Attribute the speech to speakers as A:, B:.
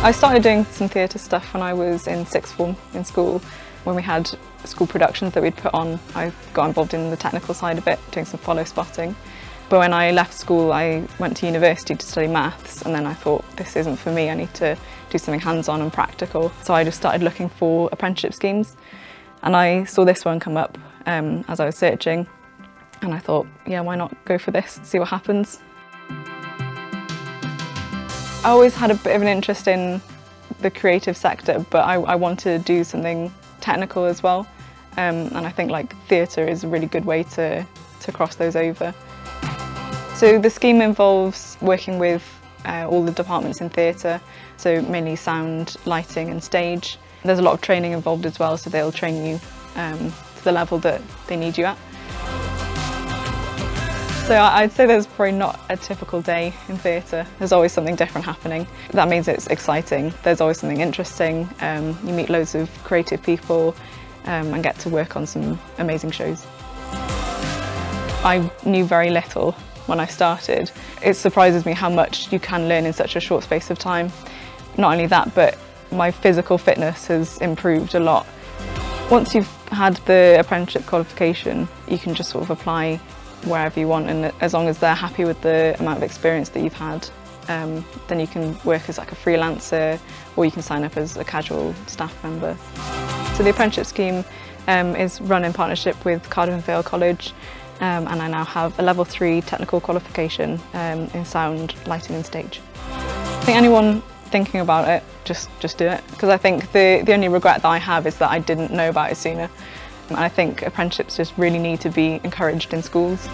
A: I started doing some theatre stuff when I was in sixth form in school. When we had school productions that we'd put on, I got involved in the technical side of it, doing some follow spotting. But when I left school, I went to university to study maths and then I thought, this isn't for me, I need to do something hands-on and practical. So I just started looking for apprenticeship schemes and I saw this one come up um, as I was searching and I thought, yeah, why not go for this, see what happens. I always had a bit of an interest in the creative sector, but I, I wanted to do something technical as well. Um, and I think like theatre is a really good way to, to cross those over. So the scheme involves working with uh, all the departments in theatre, so mainly sound, lighting and stage. There's a lot of training involved as well, so they'll train you um, to the level that they need you at. So I'd say there's probably not a typical day in theatre. There's always something different happening. That means it's exciting. There's always something interesting. Um, you meet loads of creative people um, and get to work on some amazing shows. I knew very little when I started. It surprises me how much you can learn in such a short space of time. Not only that, but my physical fitness has improved a lot. Once you've had the apprenticeship qualification, you can just sort of apply wherever you want and as long as they're happy with the amount of experience that you've had um, then you can work as like a freelancer or you can sign up as a casual staff member. So the apprenticeship scheme um, is run in partnership with Cardiff and Vale College um, and I now have a level 3 technical qualification um, in sound, lighting and stage. I think anyone thinking about it, just, just do it because I think the, the only regret that I have is that I didn't know about it sooner. I think apprenticeships just really need to be encouraged in schools.